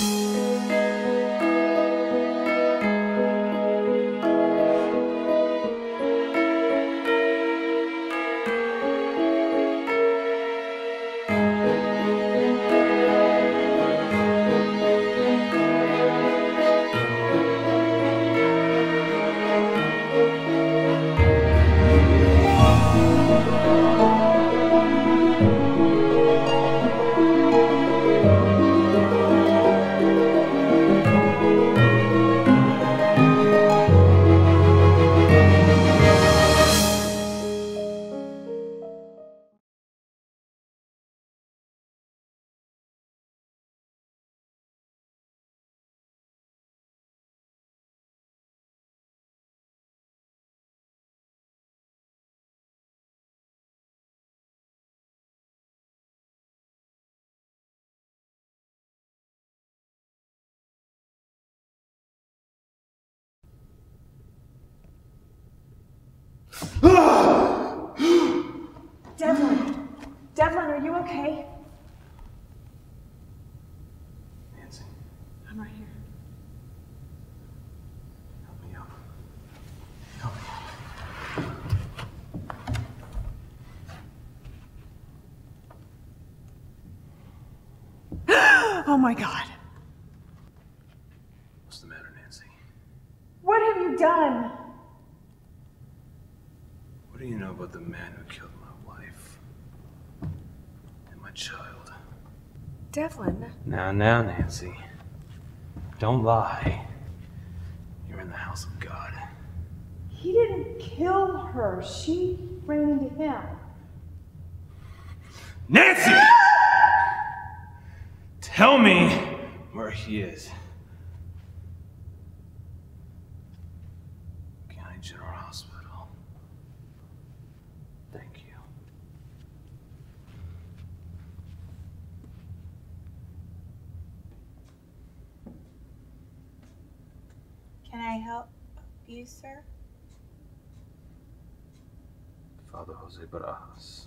Música Devlin! Devlin, are you okay? Nancy. I'm right here. Help me up. Help me out. oh my god. What's the matter, Nancy? What have you done? What do you know about the man who killed my wife and my child? Devlin. Now, now, Nancy. Don't lie. You're in the house of God. He didn't kill her. She ran into him. Nancy! Tell me where he is. County General Hospital. Thank you. Can I help you, sir? Father Jose Barajas.